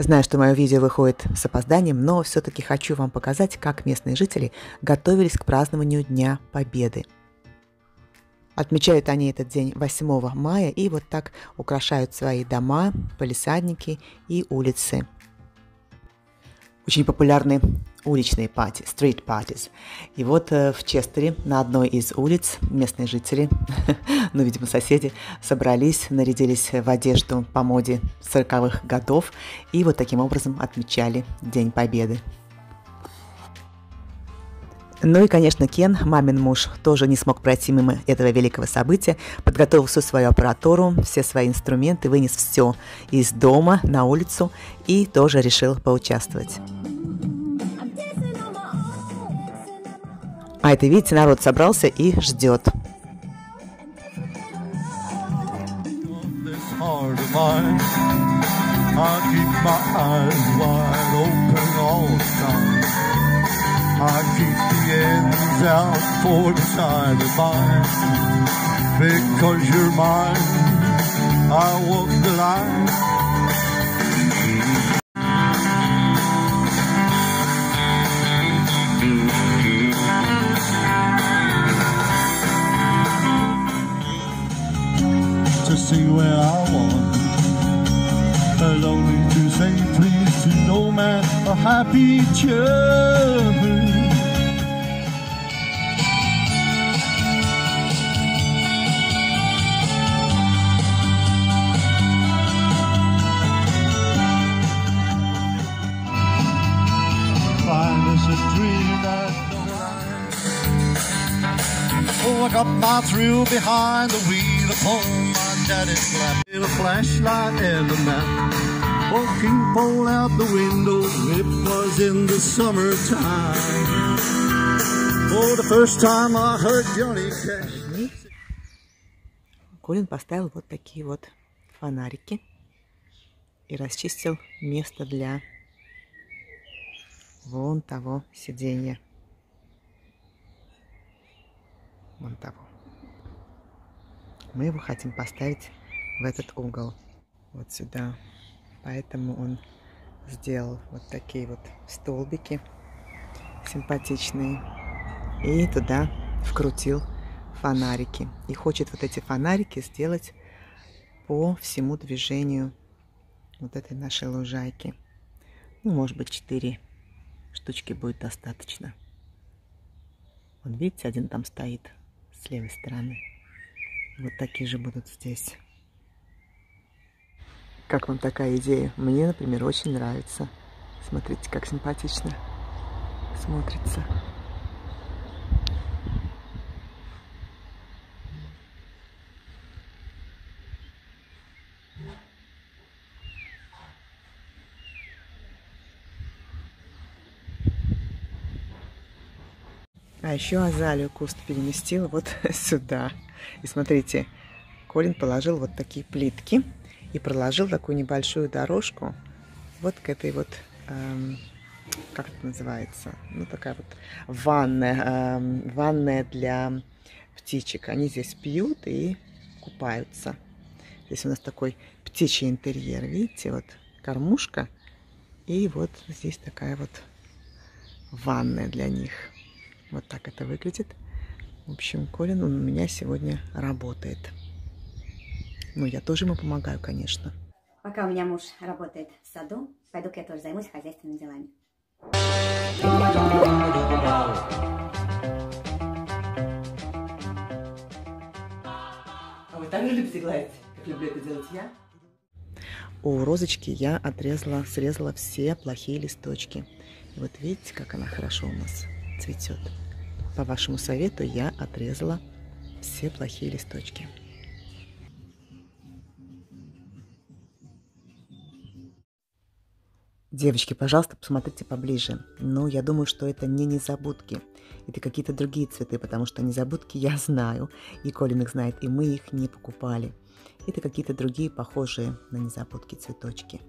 Знаю, что мое видео выходит с опозданием, но все-таки хочу вам показать, как местные жители готовились к празднованию Дня Победы. Отмечают они этот день 8 мая и вот так украшают свои дома, полисадники и улицы. Очень популярны уличные пати, street parties. И вот э, в Честере на одной из улиц местные жители, ну, видимо, соседи, собрались, нарядились в одежду по моде 40-х годов и вот таким образом отмечали День Победы. Ну и, конечно, Кен, мамин муж, тоже не смог пройти мимо этого великого события, подготовил всю свою аппаратуру, все свои инструменты, вынес все из дома на улицу и тоже решил поучаствовать. А это, видите, народ собрался и ждет. I keep the ends out for the side of mine. Because you're mine, I walk the line. Say please to no man a happy children. Oh, I got my thrill behind the wheel upon my daddy's lap. A flashlight and a map. Walking pole out the window, it was in the summertime. Oh, the first time I heard Johnny Cash. Колин поставил вот такие вот фонарики и расчистил место для вон того сиденья. Вон того. Мы его хотим поставить в этот угол. Вот сюда. Поэтому он сделал вот такие вот столбики симпатичные. И туда вкрутил фонарики. И хочет вот эти фонарики сделать по всему движению вот этой нашей лужайки. Ну, может быть, 4 штучки будет достаточно. Вот видите, один там стоит с левой стороны. Вот такие же будут здесь. Как вам такая идея? Мне, например, очень нравится. Смотрите, как симпатично смотрится. А еще азалию куст переместил вот сюда. И смотрите, Колин положил вот такие плитки и проложил такую небольшую дорожку вот к этой вот, эм, как это называется, ну такая вот ванная, эм, ванная для птичек. Они здесь пьют и купаются. Здесь у нас такой птичий интерьер, видите, вот кормушка и вот здесь такая вот ванная для них. Вот так это выглядит. В общем, Колин у меня сегодня работает. Ну, я тоже ему помогаю, конечно. Пока у меня муж работает в саду, пойду-ка я тоже займусь хозяйственными делами. А вы так же любите гладить, как люблю это делать я? У розочки я отрезала, срезала все плохие листочки. И вот видите, как она хорошо у нас цветет. По вашему совету я отрезала все плохие листочки. Девочки, пожалуйста, посмотрите поближе. Ну, я думаю, что это не незабудки. Это какие-то другие цветы, потому что незабудки я знаю, и Колин их знает, и мы их не покупали. Это какие-то другие похожие на незабудки цветочки.